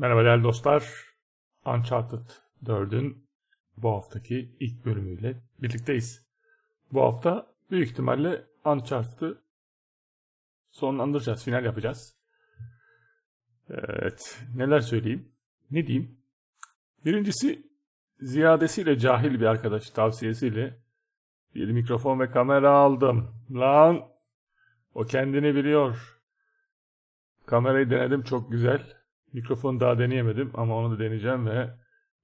Merhaba değerli dostlar. Uncharted 4'ün bu haftaki ilk bölümüyle birlikteyiz. Bu hafta büyük ihtimalle Uncharted'ı sonlandıracağız, final yapacağız. Evet, neler söyleyeyim? Ne diyeyim? Birincisi ziyadesiyle cahil bir arkadaş tavsiyesiyle bir mikrofon ve kamera aldım. Lan! O kendini biliyor. Kamerayı denedim çok güzel. Mikrofonu daha deneyemedim ama onu da deneyeceğim ve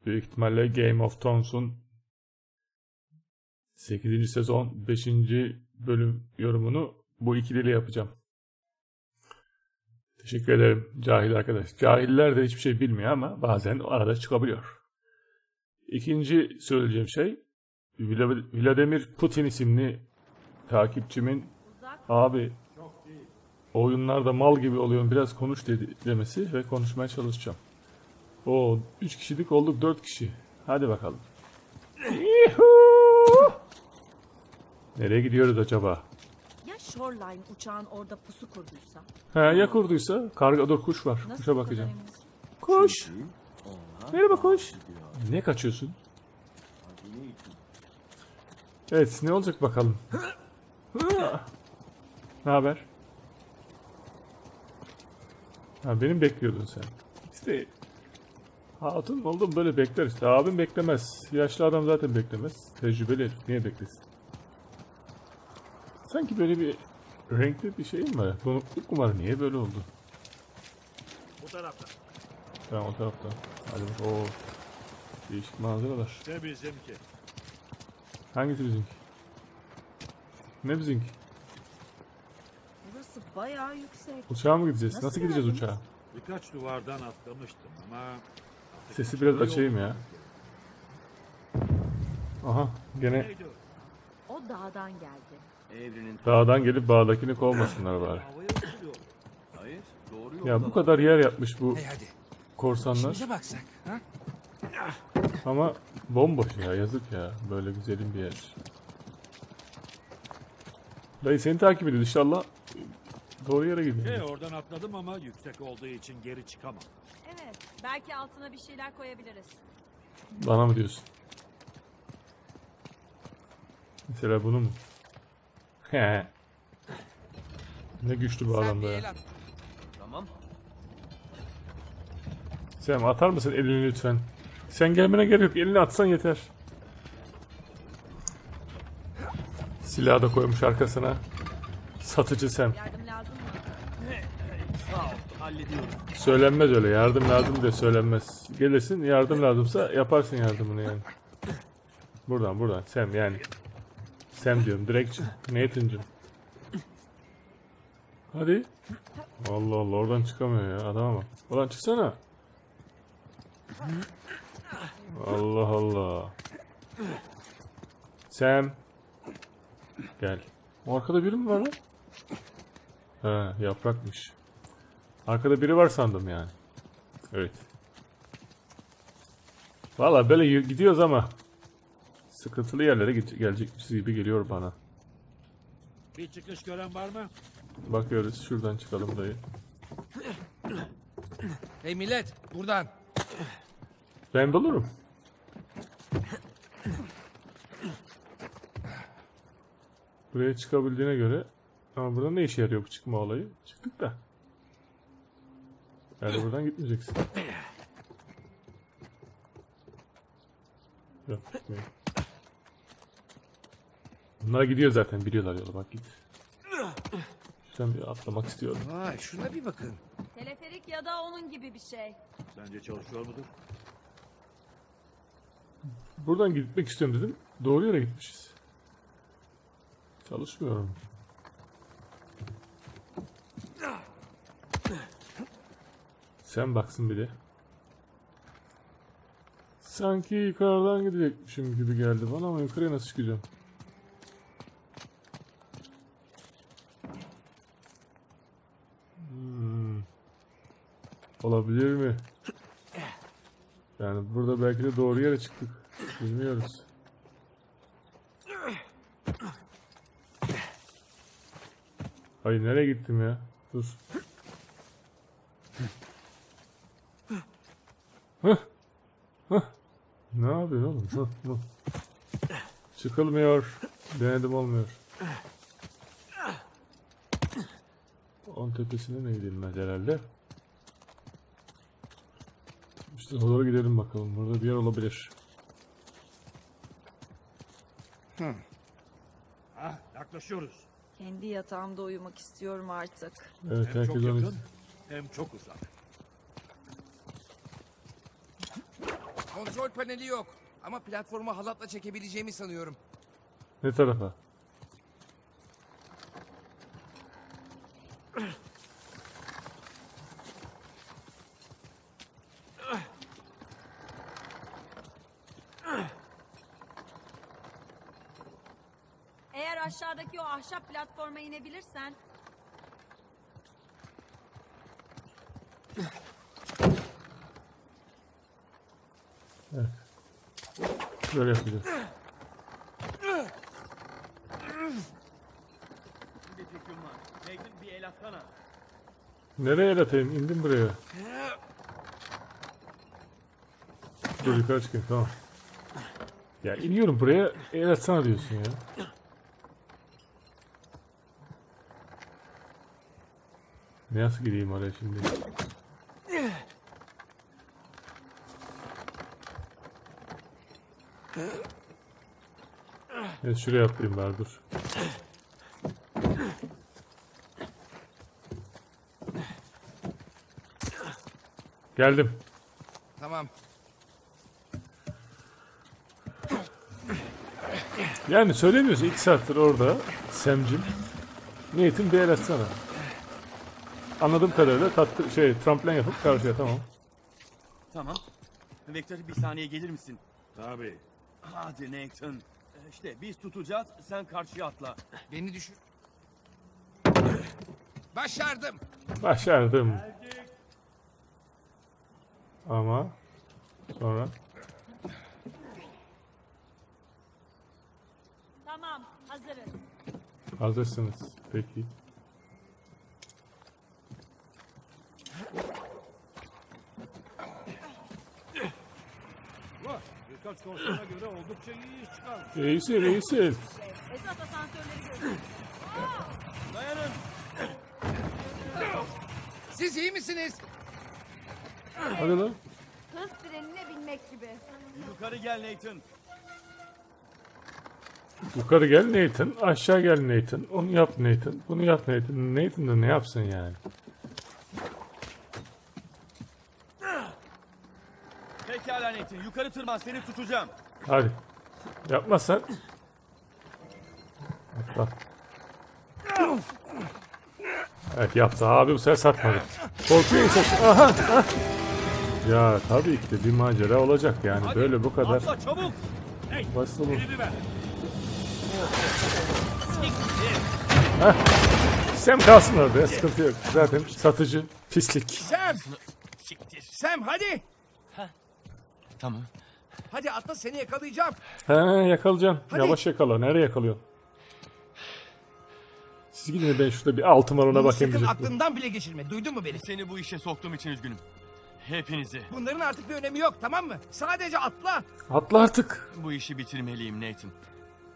büyük ihtimalle Game of Thrones'un 8. sezon 5. bölüm yorumunu bu ikiliyle yapacağım. Teşekkür ederim cahil arkadaş. Cahiller de hiçbir şey bilmiyor ama bazen arada çıkabiliyor. İkinci söyleyeceğim şey Vladimir Putin isimli takipçimin abi oyunlarda mal gibi oluyorum biraz konuş dedi, demesi ve konuşmaya çalışacağım. O 3 kişilik olduk 4 kişi. Hadi bakalım. Nereye gidiyoruz acaba? Ya Shoreline uçağın orada pusu kurduysa? Ha, ya kurduysa karga dur kuş var. Nasıl Kuşa bakacağım. Kuş. Merhaba kuş. Ne kaçıyorsun? Evet ne olacak bakalım. ne haber? Ha benim bekliyordun sen. İşte hatun oldum böyle bekler işte. Abim beklemez. Yaşlı adam zaten beklemez. Tecrübeli herif. Niye beklesin? Sanki böyle bir renkli bir şey mi var? Donukluk mu var? Niye böyle oldu? Bu tarafta. Tamam o tarafta. Hadi bak. Oo. Değişik manzaralar. İşte bizimki. Hangisi bizimki? Ne bizimki? Bayağı yüksek. Uçağa mı gideceğiz? Nasıl Nasıl, gideceğiz geldiniz? uçağa? Birkaç duvardan atlamıştım ama... Sesi biraz açayım ya. Aha gene o? Dağdan geldi. Evrenin dağdan gelip bağdakini kovmasınlar bari. Havaya uçuyor. hayır doğru yolda. Ya bu kadar yer yapmış bu Hey hadi. korsanlar İşimize baksak. Ha? ama bomboş ya yazık ya böyle güzelim bir yer. Dayı seni takip ediyor inşallah doğru yere gidiyor. oradan atladım ama yüksek olduğu için geri çıkamam. Evet. Belki altına bir şeyler koyabiliriz. Bana mı diyorsun? Mesela bunu mu? He. Ne güçlü bu adam da ya. Tamam. Sen atar mısın elini lütfen? Sen gelmene gerek yok. Elini atsan yeter. Silahı da koymuş arkasına. Satıcı sen. Yardım Hallediyorum. Söylenmez öyle. Yardım lazım diye söylenmez. Gelirsin yardım lazımsa yaparsın yardımını yani. Buradan buradan. Sem yani. Sem diyorum. Direkt Nathan'cım. Hadi. Allah Allah oradan çıkamıyor ya. Adama bak. Oradan çıksana. Allah Allah. Sam. Gel. O arkada biri mi var lan? He yaprakmış. Arkada biri var sandım yani. Evet. Valla böyle gidiyoruz ama sıkıntılı yerlere gelecekmişiz gibi geliyor bana. Bir çıkış gören var mı? Bakıyoruz şuradan çıkalım dayı. Hey millet buradan. Ben bulurum. Buraya çıkabildiğine göre ama burada ne işe yarıyor bu çıkma olayı? Çıktık da. Yani buradan gitmeyeceksin. Yok gitmiyor. Bunlar gidiyor zaten biliyorlar yolu bak git. Şuradan bir atlamak istiyorum. Vay şuna bir bakın. Teleferik ya da onun gibi bir şey. Sence çalışıyor mudur? Buradan gitmek istiyorum dedim. Doğru yere gitmişiz. Çalışmıyorum. Sen baksın bir de. Sanki yukarıdan gidecekmişim gibi geldi bana ama yukarıya nasıl çıkacağım? Hmm. Olabilir mi? Yani burada belki de doğru yere çıktık. Bilmiyoruz. Ay nereye gittim ya? Dur. Çıkılmıyor. Denedim olmuyor. On tepesine ne gidilmez herhalde. İşte doğru gidelim bakalım. Burada bir yer olabilir. Ah, yaklaşıyoruz. Kendi yatağımda uyumak istiyorum artık. Evet Hem çok yakın hem çok uzak. Kontrol paneli yok. Ama platformu halatla çekebileceğimi sanıyorum. Ne tarafa? Eğer aşağıdaki o ahşap platforma inebilirsen Böyle yapacağız. Bir de çekim var. Nathan bir el atsana. Nereye el atayım? İndim buraya. Dur yukarı çıkayım tamam. Ya iniyorum buraya. El atsana diyorsun ya. Nasıl gideyim oraya şimdi? Evet şuraya atlayayım bari dur. Geldim. Tamam. Yani söylemiyorsun iki saattir orada Semcim. Niyetin bir el atsana. Anladığım kadarıyla tatlı şey tramplen yapıp karşıya tamam. Tamam. Vektör bir saniye gelir misin? Tabii. Hadi Nathan. İşte biz tutacağız, sen karşıya atla. Beni düşür. Başardım. Başardım. Ama sonra tamam hazırız. hazırsınız. Peki. Konusuna göre oldukça iyi iş çıkarmış. İyisin iyisin. Esas asansörleri görüyorum. Dayanın. Siz iyi misiniz? Hadi lan. Hız trenine binmek gibi. Yukarı gel Nathan. Yukarı gel Nathan. Aşağı gel Nathan. Onu yap Nathan. Bunu yap Nathan. Nathan da ne yapsın yani? Pekala Nathan, yukarı tırman, seni tutacağım. Hadi. Yapmazsan. Atla. Evet yaptı abi bu sefer satmadı. Korkuyor insan. Aha, aha. Ya tabii ki de bir macera olacak yani. Hadi, Böyle bu kadar Atla çabuk. Elini ver. Sem kalsın orada sıkıntı yok. Zaten satıcı pislik. Sam. Sam hadi. Tamam. Hadi atla seni yakalayacağım. He yakalayacağım. Hadi. Yavaş yakala. Nereye yakalıyorsun? Siz gidin ben şurada bir altın var ona Bunu bakayım sakın diyecektim. aklından bile geçirme. Duydun mu beni? Seni bu işe soktuğum için üzgünüm. Hepinizi. Bunların artık bir önemi yok tamam mı? Sadece atla. Atla artık. Bu işi bitirmeliyim Nathan.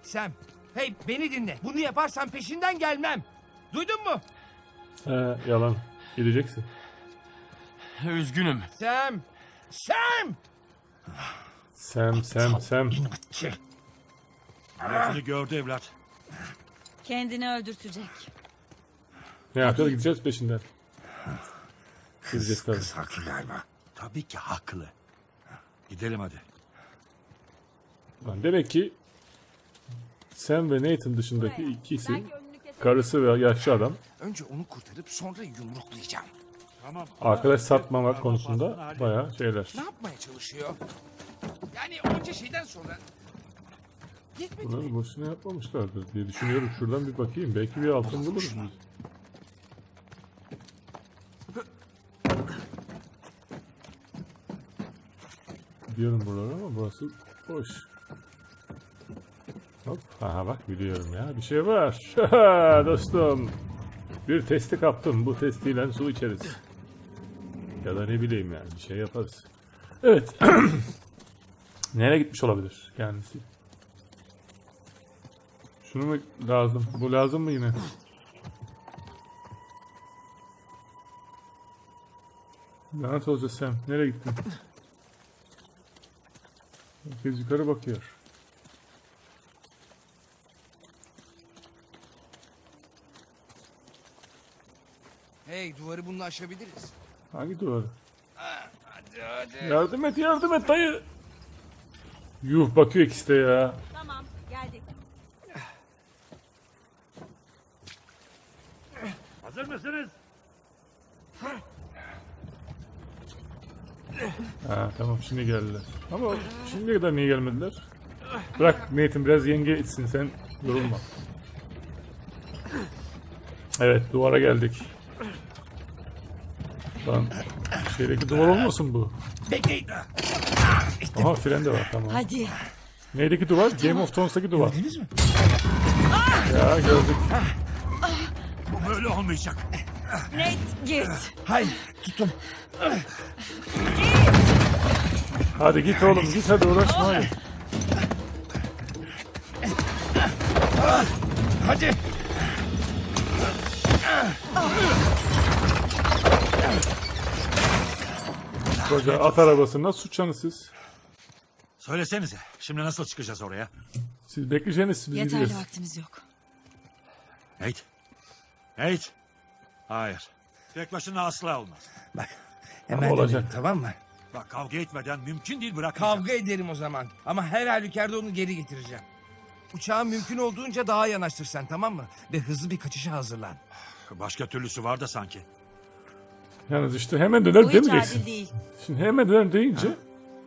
Sam. Hey beni dinle. Bunu yaparsan peşinden gelmem. Duydun mu? He yalan. Gideceksin. Üzgünüm. Sam. Sam. Sem sem sem. Hayatını gördü evlat. Kendini öldürtecek. Ne yapacağız? Gideceğiz peşinden. Gideceğiz tabii. haklı galiba. Tabii ki haklı. Gidelim hadi. Lan Demek ki Sam ve Nathan dışındaki ikisi karısı ve yaşlı adam Önce onu kurtarıp sonra yumruklayacağım. Tamam. arkadaş satmamak Parmak konusunda hallet. bayağı şeyler. Ne yapmaya çalışıyor? Yani onca şeyden sonra... Yetmedi mi? Bunları boşuna yapmamışlardır diye düşünüyorum. Şuradan bir bakayım. Belki bir altın buluruz biz. Biliyorum buraları ama burası boş. Hop. Aha bak biliyorum ya. Bir şey var. Dostum. Bir testi kaptım. Bu testiyle su içeriz. Ya da ne bileyim yani. Bir şey yaparız. Evet. Nereye gitmiş olabilir kendisi? Şunu mu lazım? Bu lazım mı yine? Lanet olsun Sam. Nereye gittin? Herkes yukarı bakıyor. Hey duvarı bununla aşabiliriz. Hangi duvarı? Hadi hadi. Yardım et yardım et dayı. Yuh bakıyor ikisi de ya. Tamam geldik. Hazır mısınız? Ha tamam şimdi geldiler. Ama şimdiye kadar niye gelmediler? Bırak Nathan biraz yenge içsin sen yorulma. Evet duvara geldik. Lan şeydeki duvar olmasın bu? Bekleyin. Aha fren de var tamam. Hadi. Neydeki duvar? Game of Thrones'taki duvar. Gördünüz mü? Ya gördük. Bu böyle olmayacak. Nate git. Hayır tutun. Hadi git oğlum git hadi uğraşma hadi. Hadi. Koca at arabasında suçanız siz. Söylesenize. Şimdi nasıl çıkacağız oraya? Siz bekleyeceğiniz biz Yeterli gideceğiz. vaktimiz yok. Nate. Nate. Hayır. Tek başına asla olmaz. Bak Ama hemen olacak. tamam mı? Bak kavga etmeden mümkün değil bırakmayacağım. Kavga ederim o zaman. Ama her halükarda onu geri getireceğim. Uçağı mümkün olduğunca daha yanaştır sen tamam mı? Ve hızlı bir kaçışa hazırlan. Başka türlüsü var da sanki. Yalnız işte hemen döner Bu hiç demeyeceksin. adil değil. Şimdi hemen döner deyince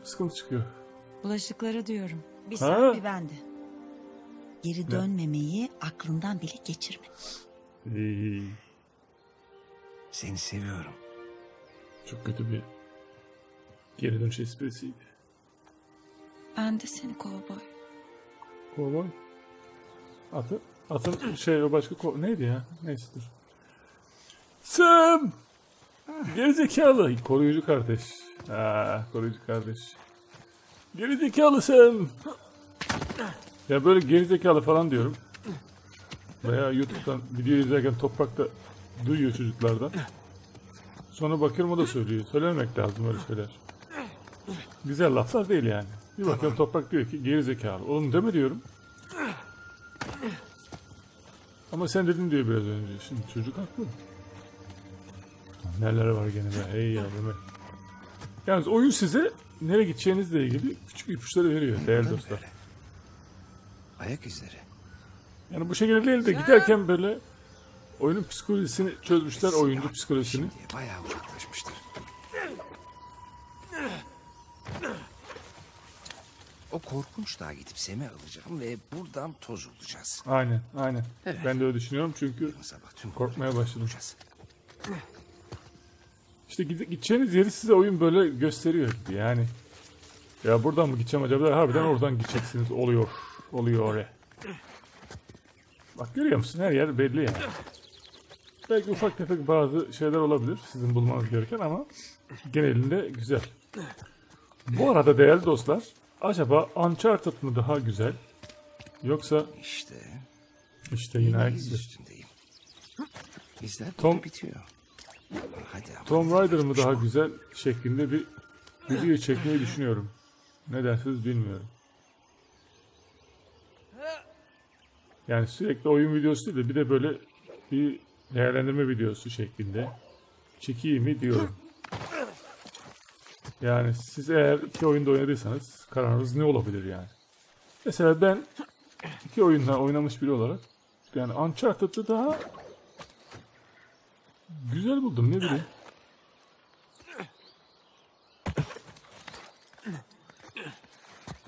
sıkıntı çıkıyor. Bulaşıkları diyorum. Bir Ha. sen bir ben de. Geri dönmemeyi aklından bile geçirme. İyi, Seni seviyorum. çok kötü bir geri dönüş esprisiydi. Ben de seni kovboy. Kovboy. Atı, atın şey o başka ko neydi ya? Neyse dur. Sam! Gerizekalı. Koruyucu kardeş. Aa, koruyucu kardeş. Gerizekalı Sam! Ya böyle gerizekalı falan diyorum. Veya YouTube'dan video izlerken toprakta duyuyor çocuklardan. Sonra bakıyorum o da söylüyor. Söylememek lazım öyle şeyler. Güzel laflar değil yani. Bir bakıyorum toprak diyor ki gerizekalı. Oğlum deme diyorum. Ama sen dedin diyor biraz önce. Şimdi çocuk haklı. Neler var gene be. Hey yavrum. hey. Yalnız oyun size nereye gideceğinizle ilgili küçük ipuçları veriyor değerli dostlar. Ayak izleri. Yani bu şekilde değil de giderken böyle oyunun psikolojisini çözmüşler oyuncu psikolojisini. Bayağı uzaklaşmıştır. O korkunç dağa gidip Sem'i alacağım ve buradan toz olacağız. Aynen aynen. Ben de öyle düşünüyorum çünkü korkmaya başladım. olacağız. İşte gide- gideceğiniz yeri size oyun böyle gösteriyor gibi yani. Ya buradan mı gideceğim acaba? Harbiden oradan gideceksiniz. Oluyor. Oluyor oraya. Bak görüyor musun? Her yer belli yani. Belki ufak tefek bazı şeyler olabilir sizin bulmanız gereken ama genelinde güzel. Bu arada değerli dostlar, acaba Uncharted mı daha güzel? Yoksa İşte işte yine yine üstündeyim. İzler Tom- bitiyor. Tomb Raider mı daha güzel şeklinde bir video çekmeyi düşünüyorum. Ne dersiniz bilmiyorum. Yani sürekli oyun videosu değil de bir de böyle bir değerlendirme videosu şeklinde çekeyim mi diyorum. Yani siz eğer iki oyunda oynadıysanız kararınız ne olabilir yani? Mesela ben iki oyunda oynamış biri olarak yani Uncharted'ı daha güzel buldum ne bileyim.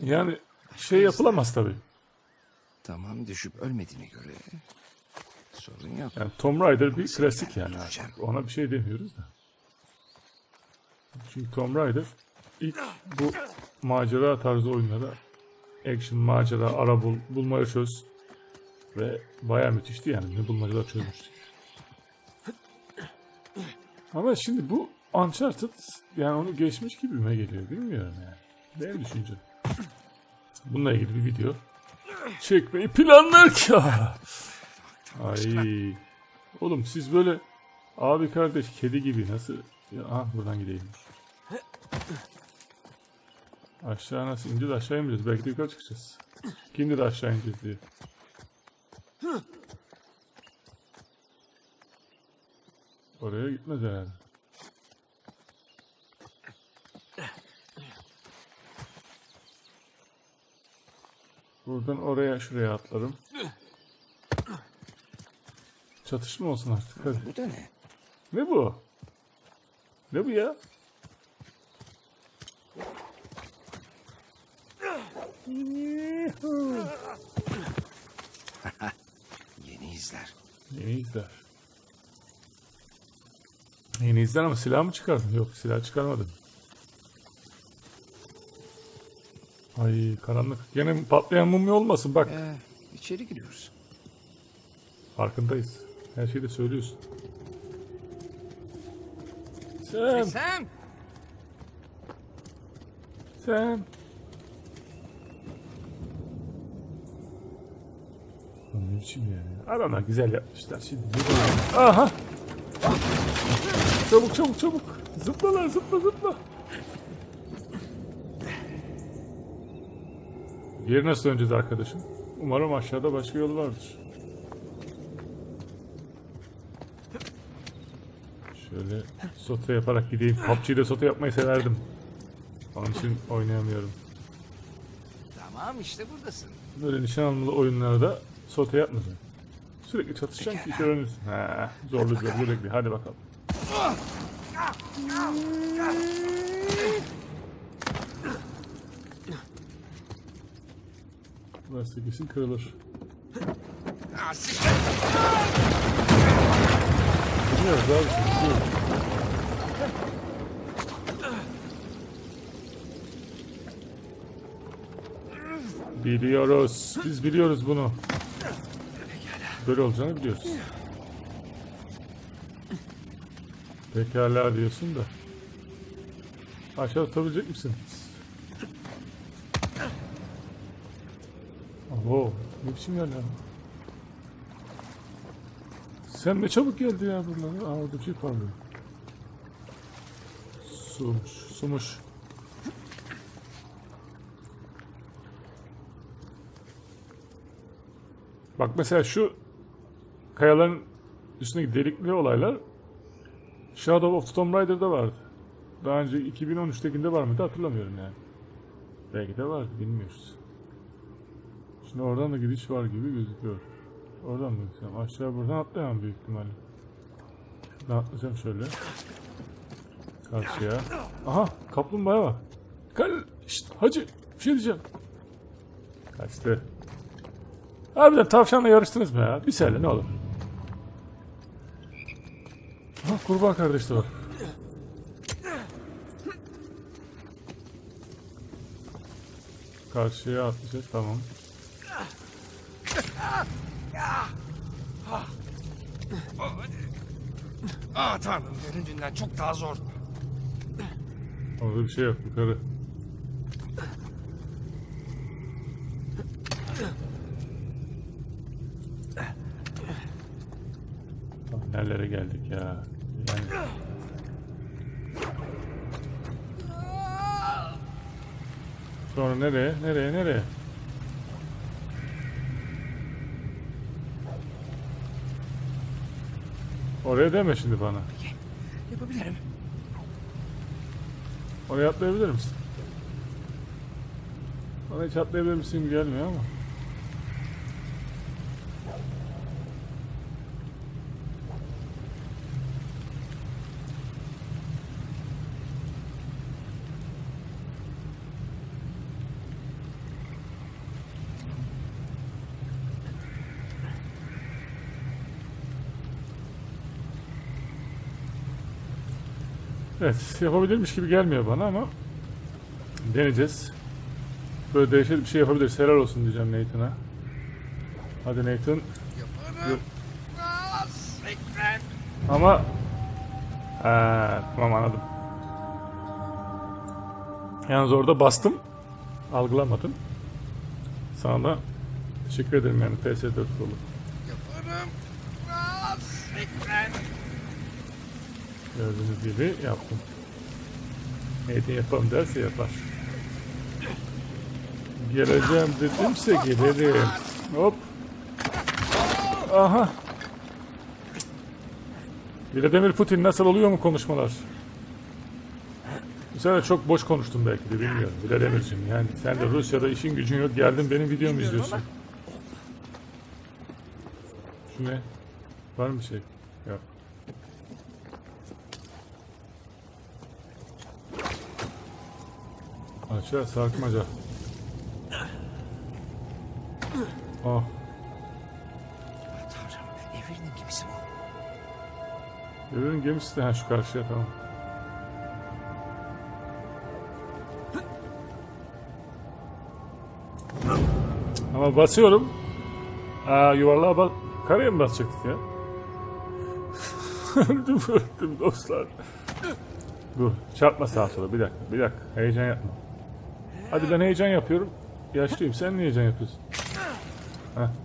Yani şey yapılamaz tabii. Tamam düşüp ölmediğine göre sorun yok. Yani Tomb Raider bir klasik yani. Ona bir şey demiyoruz da. Çünkü Tomb Raider ilk bu macera tarzı oyunlara action, macera, ara bul, bulmaca çöz ve bayağı müthişti yani. Ne bulmacalar çözmüştük. Ama şimdi bu Uncharted yani onu geçmiş gibime geliyor. Bilmiyorum yani. Benim düşüncem. Bununla ilgili bir video çekmeyi planlar ki. Ay. Oğlum siz böyle abi kardeş kedi gibi nasıl... Ya, ah buradan gideyim. Aşağı nasıl ineceğiz? Aşağı ineceğiz. Belki de yukarı çıkacağız. Kimdi aşağı ineceğiz diye. Oraya gitmez herhalde. Buradan oraya şuraya atlarım. Çatışma olsun artık hadi. Bu da ne? Ne bu? Ne bu ya? Yeni izler. Yeni izler. Yeni izler ama silah mı çıkardın? Yok silah çıkarmadım. Ay karanlık. Gene patlayan mumya olmasın bak. Ee, içeri giriyoruz. Farkındayız. Her şeyi de söylüyorsun. Sen, Sam! sen. Lan Ne biçim yani? Adamlar güzel yapmışlar şimdi. Aha! Çabuk çabuk çabuk. Zıpla lan zıpla zıpla. Geri nasıl döneceğiz arkadaşım? Umarım aşağıda başka yol vardır. Şöyle sote yaparak gideyim. PUBG'de sote yapmayı severdim. Onun için oynayamıyorum. Tamam işte buradasın. Böyle nişan almalı oyunlarda sote yapmayacaksın. Sürekli çatışacaksın ki işe öğrenirsin. Zorlu zorlu bekle. Hadi bakalım. Burası kesin kırılır. Biliyoruz abi. Biliyoruz. Biliyoruz. Biz biliyoruz bunu. Böyle olacağını biliyoruz. Pekala diyorsun da. Aşağı tutabilecek misin? Oho, ne biçim yerler? Sen ne çabuk geldi ya buralara. Aa bir şey parlıyor. Sumuş, sumuş. Bak mesela şu kayaların üstündeki delikli olaylar Shadow of Tomb Raider'da vardı. Daha önce 2013'tekinde var mıydı hatırlamıyorum yani. Belki de vardı bilmiyoruz. Şimdi oradan da gidiş var gibi gözüküyor. Oradan mı gideceğim? Aşağı buradan atlayamam büyük ihtimalle. Şuradan atlayacağım şöyle. Karşıya. Aha kaplumbağa bak. Kal Şşt, hacı bir şey diyeceğim. Kaçtı. Harbiden tavşanla yarıştınız mı ya? Bir söyle ne olur. Ha kurbağa kardeş de var. Karşıya atlayacağız tamam. Aa tanrım göründüğünden çok daha zor. Orada bir şey yok yukarı. Lan Nerelere geldik ya? Yani... Sonra nereye? Nereye? Nereye? Oraya deme şimdi bana. Yapabilirim. Oraya atlayabilir misin? Bana hiç atlayabilir misin gelmiyor ama. Evet, yapabilirmiş gibi gelmiyor bana ama deneyeceğiz. Böyle değişik bir şey yapabiliriz. Helal olsun diyeceğim Nathan'a. Hadi Nathan. Yok. Ama Ha, tamam anladım. Yalnız orada bastım. Algılamadım. Sana da teşekkür ederim yani PS4 dolu. Yaparım. Aa, lütfen. Gördüğünüz gibi yaptım. Neydi yapalım derse yapar. Geleceğim dedimse gelirim. Hop. Aha. Vladimir Putin nasıl oluyor mu konuşmalar? Bu sefer çok boş konuştum belki de bilmiyorum. Vladimir'cim yani sen de Rusya'da işin gücün yok geldin benim videomu izliyorsun. Şu ne? Var mı şey? Yok. Aşağı sarkmaca. Oh. Tanrım Everin'in gemisi bu. Evrenin gemisi de ha şu karşıya tamam. Ama basıyorum. Aa yuvarlığa bak. Karaya mı basacaktık ya? öldüm öldüm dostlar. Dur çarpma sağa sola bir dakika bir dakika heyecan yapma. Hadi ben heyecan yapıyorum. Yaşlıyım sen niye heyecan yapıyorsun? Heh.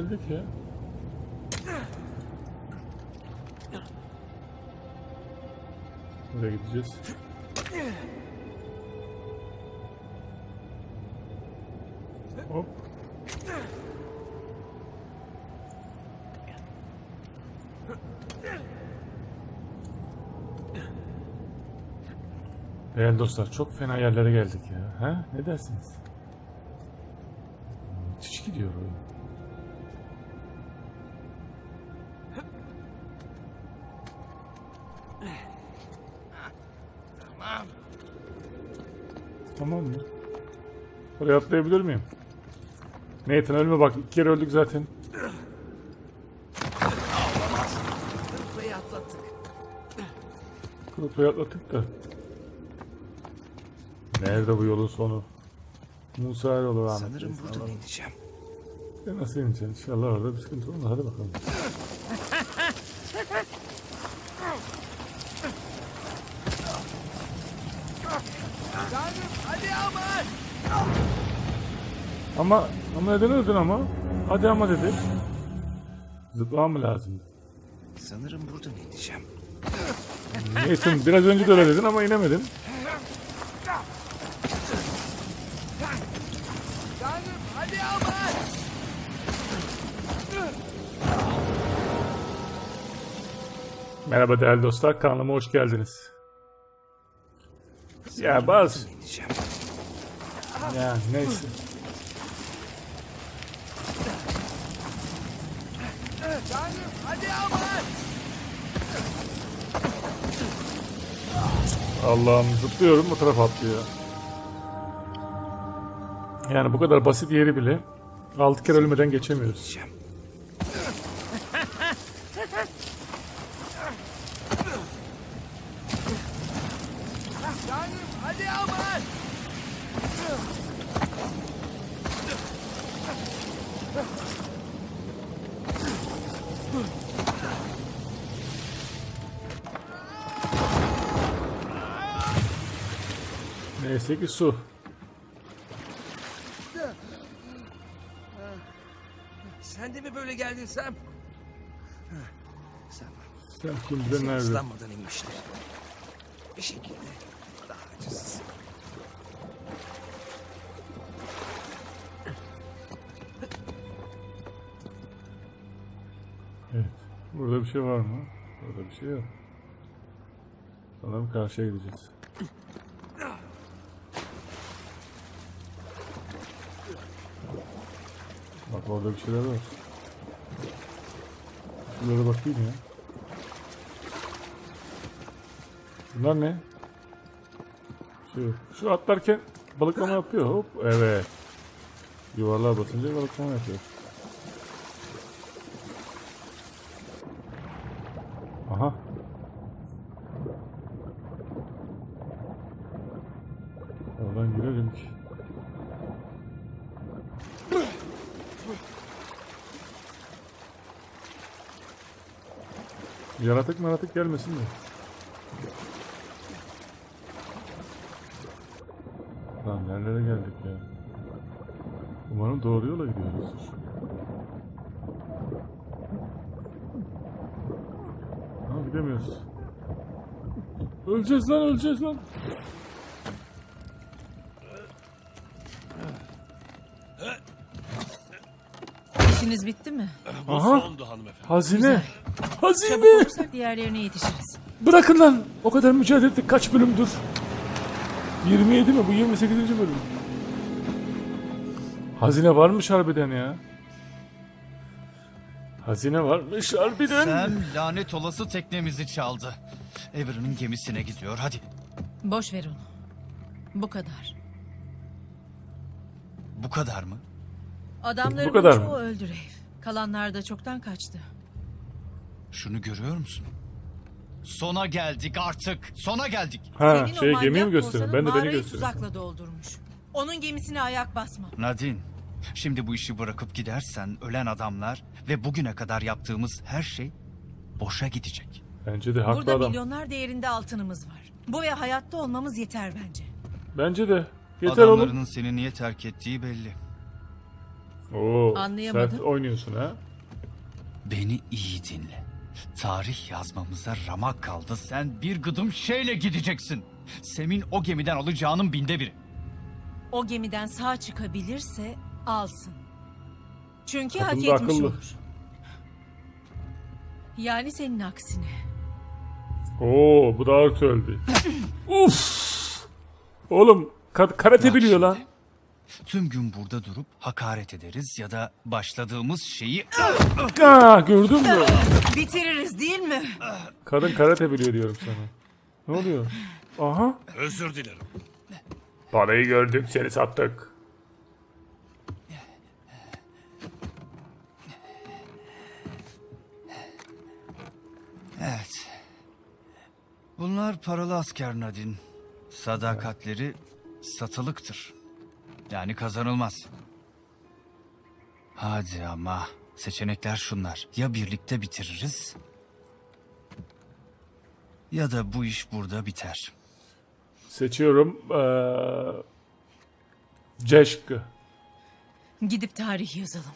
Geldik ya. Nereye gideceğiz? Hop. Değerli dostlar çok fena yerlere geldik ya. Ha? Ne dersiniz? Müthiş gidiyor oyun. Tamam mı? Oraya atlayabilir miyim? Nathan ölme bak iki kere öldük zaten. Burayı atlattık. Kılıfayı atlattık da. Nerede bu yolun sonu? Musa yolu rahmetli. Sanırım buradan ineceğim. Ya Nasıl ineceksin? İnşallah orada bir sıkıntı olmaz. Hadi bakalım. Tanrım hadi aman. Ama ama neden öldün ama? Hadi ama dedi. Zıplamam mı lazım? Sanırım buradan ineceğim. Nathan biraz önce de öyle dedin ama inemedin. Merhaba değerli dostlar. Kanalıma hoş geldiniz. Ya ineceğim. Ya neyse. Tanrım hadi aman. Allah'ım zıplıyorum bu tarafa atlıyor. Yani bu kadar basit yeri bile 6 kere ölmeden geçemiyoruz. Hadi Neyse ki su. Sen de mi böyle geldin Sam? Sen Sen kim bilir nerede? ıslanmadan inmiştir. Bir şekilde daha acısız. Evet. Burada bir şey var mı? Burada bir şey yok. Sanırım karşıya gideceğiz. Orada bir şeyler var. Şunlara bakayım ya. Bunlar ne? Şu, şu atlarken balıklama yapıyor. Hop. Evet. Yuvarlığa basınca balıklama yapıyor. Yaratık maratık gelmesin de. Lan nerelere geldik ya. Umarım doğru yola gidiyoruzdur. Ha gidemiyoruz. Öleceğiz lan öleceğiz lan. İşiniz bitti mi? Aha Sondu hanımefendi. hazine. Çabuk Hazine. olursak diğerlerine yetişiriz. Bırakın lan. O kadar mücadele ettik. Kaç bölümdür? 27 mi? Bu 28. bölüm. Hazine varmış harbiden ya. Hazine varmış harbiden. Sen lanet olası teknemizi çaldı. Avery'nin gemisine gidiyor. Hadi. Boş ver onu. Bu kadar. Bu kadar mı? Adamların Bu kadar çoğu mı? öldü Reif. Kalanlar da çoktan kaçtı. Şunu görüyor musun? Sona geldik artık. Sona geldik. Ha Senin şey o gemiyi mi manyak gösteriyor? Ben de beni mağarayı gösteriyor. tuzakla doldurmuş. Onun gemisine ayak basma. Nadine, şimdi bu işi bırakıp gidersen ölen adamlar ve bugüne kadar yaptığımız her şey boşa gidecek. Bence de haklı Burada adam. milyonlar değerinde altınımız var. Bu ve hayatta olmamız yeter bence. Bence de. Yeter oğlum. Adamlarının seni niye terk ettiği belli. Oo, Anlayamadım. Sert oynuyorsun ha. Beni iyi dinle. Tarih yazmamıza ramak kaldı. Sen bir gıdım şeyle gideceksin. Sem'in o gemiden alacağının binde biri. O gemiden sağ çıkabilirse alsın. Çünkü Kadın hak da etmiş akıllı. olur. Yani senin aksine. Oo bu da ağır söyledi. Uf. Oğlum ka- karate Bak biliyor şimdi. Tüm gün burada durup hakaret ederiz ya da başladığımız şeyi Ha gördün mü? Bitiririz değil mi? Kadın karate biliyor diyorum sana. Ne oluyor? Aha. Özür dilerim. Parayı gördük seni sattık. Evet. Bunlar paralı asker Nadine. Sadakatleri satılıktır. Yani kazanılmaz. Hadi ama seçenekler şunlar. Ya birlikte bitiririz ya da bu iş burada biter. Seçiyorum. Ee, C şıkkı. Gidip tarih yazalım.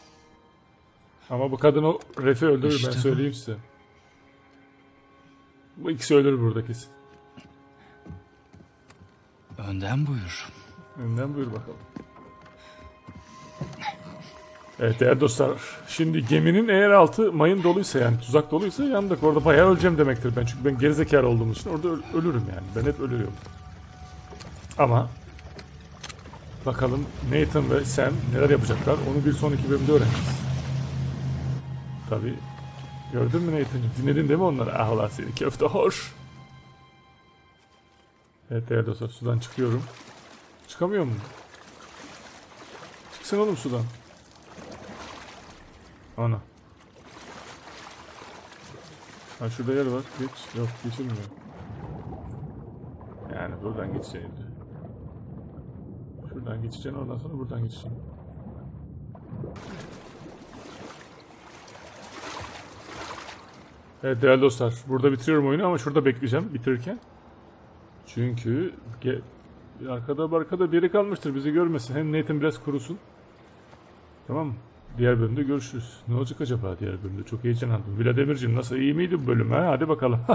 Ama bu kadın o refi öldürür İşte ben bu. söyleyeyim size. Bu ikisi ölür burada kesin. Önden buyur. Önden buyur bakalım. Evet değerli dostlar. Şimdi geminin eğer altı mayın doluysa yani tuzak doluysa yandık. Orada bayağı öleceğim demektir ben. Çünkü ben gerizekalı olduğum için orada öl- ölürüm yani. Ben hep ölüyorum. Ama bakalım Nathan ve Sam neler yapacaklar onu bir sonraki bölümde öğreneceğiz. Tabi gördün mü Nathan'cığım? Dinledin değil mi onları? Ah ulan seni köfte hoş. Evet değerli dostlar sudan çıkıyorum. Çıkamıyor mu? Çıksın oğlum sudan. Ana. Ha şurada yer var. Geç. Yok geçilmiyor. Yani buradan şimdi. Şuradan geçeceksin ondan sonra buradan geçeceksin. Evet değerli dostlar burada bitiriyorum oyunu ama şurada bekleyeceğim bitirirken. Çünkü arkada arkada biri kalmıştır bizi görmesin. Hem Nathan biraz kurusun. Tamam mı? Diğer bölümde görüşürüz. Ne olacak acaba diğer bölümde? Çok heyecanlandım. Vladimir'cim nasıl iyi miydi bu bölüm ha? Hadi bakalım.